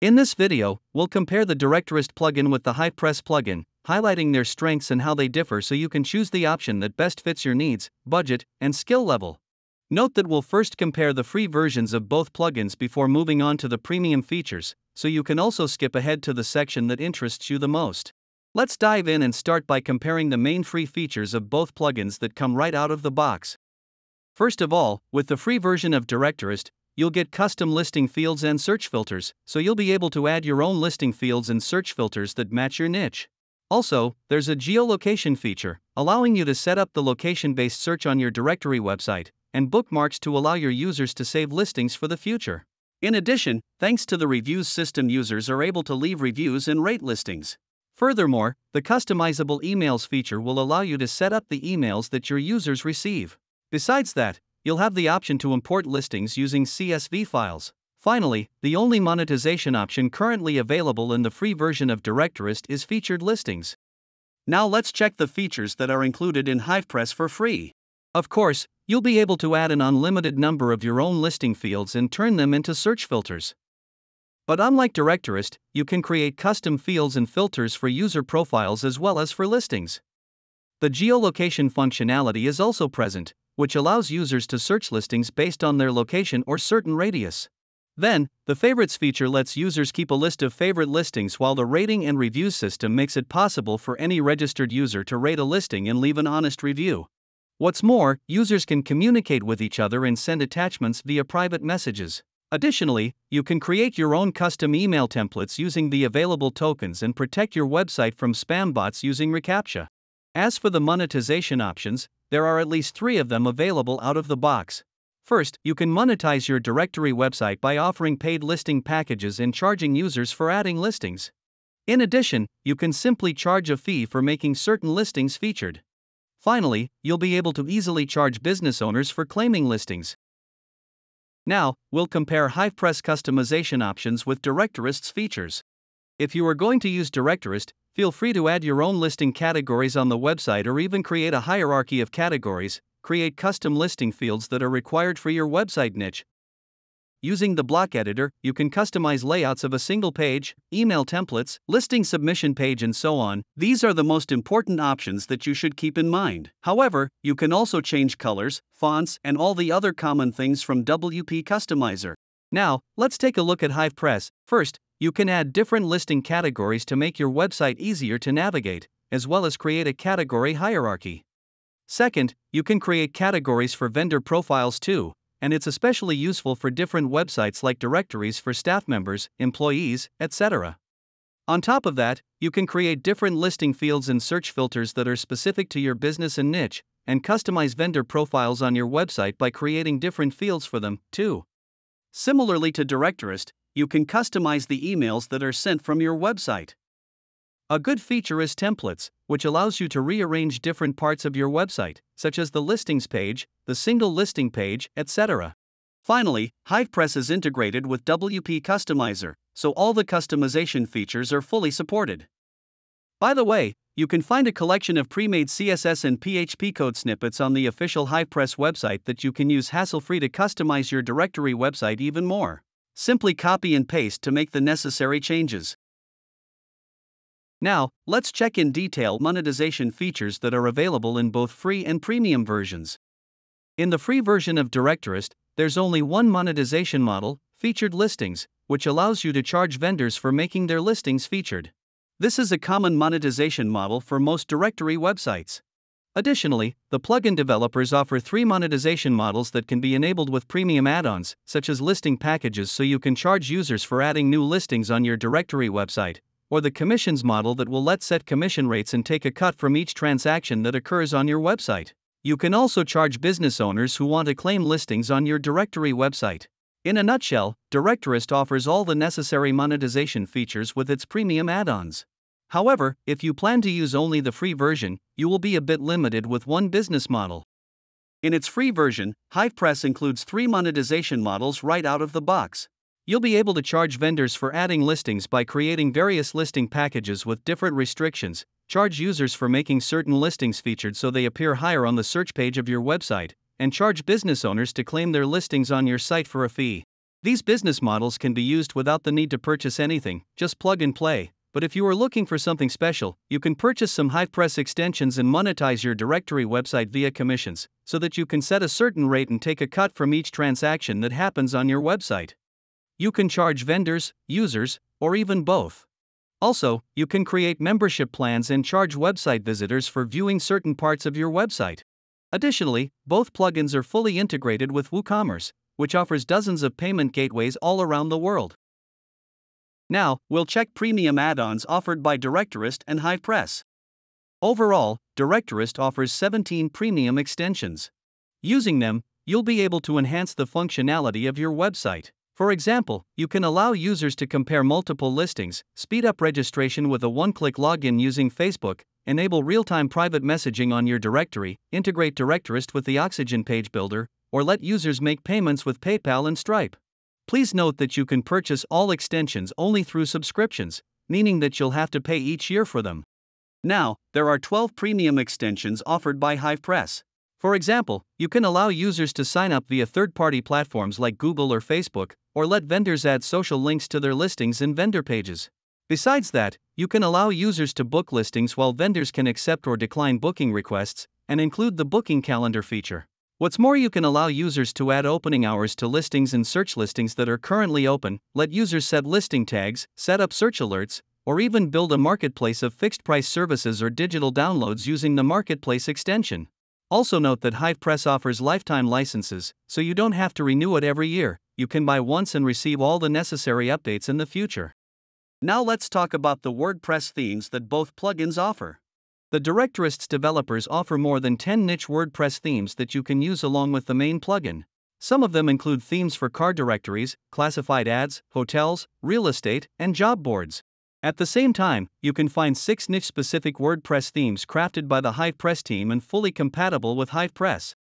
In this video, we'll compare the Directorist plugin with the HivePress plugin, highlighting their strengths and how they differ so you can choose the option that best fits your needs, budget, and skill level. Note that we'll first compare the free versions of both plugins before moving on to the premium features, so you can also skip ahead to the section that interests you the most. Let's dive in and start by comparing the main free features of both plugins that come right out of the box. First of all, with the free version of Directorist, you'll get custom listing fields and search filters, so you'll be able to add your own listing fields and search filters that match your niche. Also, there's a geolocation feature, allowing you to set up the location based search on your directory website, and bookmarks to allow your users to save listings for the future. In addition, thanks to the reviews system, users are able to leave reviews and rate listings. Furthermore, the customizable emails feature will allow you to set up the emails that your users receive. Besides that, you'll have the option to import listings using CSV files. Finally, the only monetization option currently available in the free version of Directorist is featured listings. Now let's check the features that are included in HivePress for free. Of course, you'll be able to add an unlimited number of your own listing fields and turn them into search filters. But unlike Directorist, you can create custom fields and filters for user profiles as well as for listings. The geolocation functionality is also present, which allows users to search listings based on their location or certain radius. Then, the Favorites feature lets users keep a list of favorite listings while the rating and review system makes it possible for any registered user to rate a listing and leave an honest review. What's more, users can communicate with each other and send attachments via private messages. Additionally, you can create your own custom email templates using the available tokens and protect your website from spam bots using reCAPTCHA. As for the monetization options, there are at least three of them available out of the box. First, you can monetize your directory website by offering paid listing packages and charging users for adding listings. In addition, you can simply charge a fee for making certain listings featured. Finally, you'll be able to easily charge business owners for claiming listings. Now, we'll compare HivePress customization options with Directorist's features. If you are going to use Directorist, feel free to add your own listing categories on the website or even create a hierarchy of categories, create custom listing fields that are required for your website niche, Using the block editor, you can customize layouts of a single page, email templates, listing submission page, and so on. These are the most important options that you should keep in mind. However, you can also change colors, fonts, and all the other common things from WP Customizer. Now, let's take a look at HivePress. First, you can add different listing categories to make your website easier to navigate, as well as create a category hierarchy. Second, you can create categories for vendor profiles too and it's especially useful for different websites like directories for staff members, employees, etc. On top of that, you can create different listing fields and search filters that are specific to your business and niche, and customize vendor profiles on your website by creating different fields for them, too. Similarly to Directorist, you can customize the emails that are sent from your website. A good feature is templates, which allows you to rearrange different parts of your website, such as the listings page, the single listing page, etc. Finally, HivePress is integrated with WP Customizer, so all the customization features are fully supported. By the way, you can find a collection of pre made CSS and PHP code snippets on the official HivePress website that you can use hassle free to customize your directory website even more. Simply copy and paste to make the necessary changes. Now, let's check in detail monetization features that are available in both free and premium versions. In the free version of Directorist, there's only one monetization model, featured listings, which allows you to charge vendors for making their listings featured. This is a common monetization model for most directory websites. Additionally, the plugin developers offer three monetization models that can be enabled with premium add ons, such as listing packages, so you can charge users for adding new listings on your directory website, or the commissions model that will let set commission rates and take a cut from each transaction that occurs on your website. You can also charge business owners who want to claim listings on your directory website. In a nutshell, Directorist offers all the necessary monetization features with its premium add ons. However, if you plan to use only the free version, you will be a bit limited with one business model. In its free version, HivePress includes three monetization models right out of the box. You'll be able to charge vendors for adding listings by creating various listing packages with different restrictions, charge users for making certain listings featured so they appear higher on the search page of your website, and charge business owners to claim their listings on your site for a fee. These business models can be used without the need to purchase anything, just plug and play. But if you are looking for something special, you can purchase some HivePress extensions and monetize your directory website via commissions, so that you can set a certain rate and take a cut from each transaction that happens on your website. You can charge vendors, users, or even both. Also, you can create membership plans and charge website visitors for viewing certain parts of your website. Additionally, both plugins are fully integrated with WooCommerce, which offers dozens of payment gateways all around the world. Now, we'll check premium add ons offered by Directorist and HivePress. Overall, Directorist offers 17 premium extensions. Using them, you'll be able to enhance the functionality of your website. For example, you can allow users to compare multiple listings, speed up registration with a one click login using Facebook, enable real time private messaging on your directory, integrate Directorist with the Oxygen page builder, or let users make payments with PayPal and Stripe. Please note that you can purchase all extensions only through subscriptions, meaning that you'll have to pay each year for them. Now, there are 12 premium extensions offered by HivePress. For example, you can allow users to sign up via third party platforms like Google or Facebook, or let vendors add social links to their listings and vendor pages. Besides that, you can allow users to book listings while vendors can accept or decline booking requests, and include the booking calendar feature. What's more, you can allow users to add opening hours to listings and search listings that are currently open, let users set listing tags, set up search alerts, or even build a marketplace of fixed price services or digital downloads using the Marketplace extension. Also, note that HivePress offers lifetime licenses, so you don't have to renew it every year, you can buy once and receive all the necessary updates in the future. Now, let's talk about the WordPress themes that both plugins offer. The Directorist's developers offer more than 10 niche WordPress themes that you can use along with the main plugin. Some of them include themes for car directories, classified ads, hotels, real estate, and job boards. At the same time, you can find six niche specific WordPress themes crafted by the HivePress team and fully compatible with HivePress.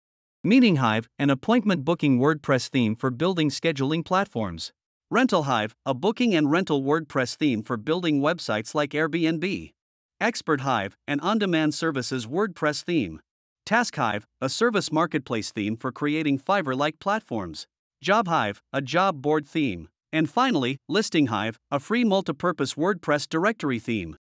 Meeting Hive, an appointment booking WordPress theme for building scheduling platforms. Rental Hive, a booking and rental WordPress theme for building websites like Airbnb. Expert Hive, an on demand services WordPress theme. Task Hive, a service marketplace theme for creating Fiverr like platforms. Job Hive, a job board theme. And finally, Listing Hive, a free multipurpose WordPress directory theme.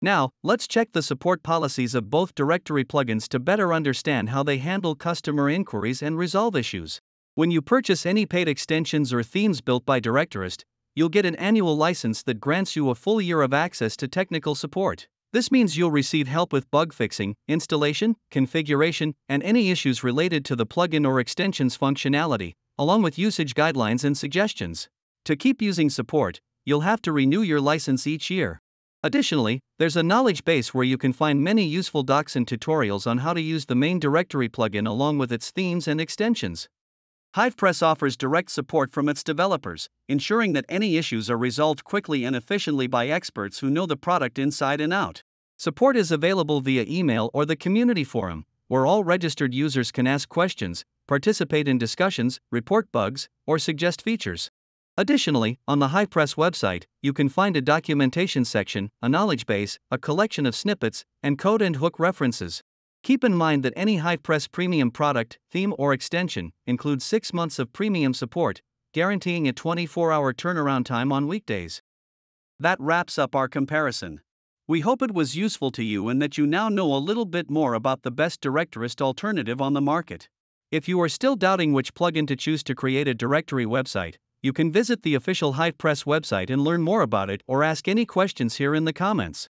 Now, let's check the support policies of both directory plugins to better understand how they handle customer inquiries and resolve issues. When you purchase any paid extensions or themes built by Directorist, you'll get an annual license that grants you a full year of access to technical support. This means you'll receive help with bug fixing, installation, configuration, and any issues related to the plugin or extension's functionality, along with usage guidelines and suggestions. To keep using support, you'll have to renew your license each year. Additionally, there's a knowledge base where you can find many useful docs and tutorials on how to use the main directory plugin along with its themes and extensions. HivePress offers direct support from its developers, ensuring that any issues are resolved quickly and efficiently by experts who know the product inside and out. Support is available via email or the community forum, where all registered users can ask questions, participate in discussions, report bugs, or suggest features. Additionally, on the HivePress website, you can find a documentation section, a knowledge base, a collection of snippets, and code and hook references. Keep in mind that any HivePress premium product, theme, or extension includes 6 months of premium support, guaranteeing a 24 hour turnaround time on weekdays. That wraps up our comparison. We hope it was useful to you and that you now know a little bit more about the best directorist alternative on the market. If you are still doubting which plugin to choose to create a directory website, you can visit the official HivePress website and learn more about it or ask any questions here in the comments.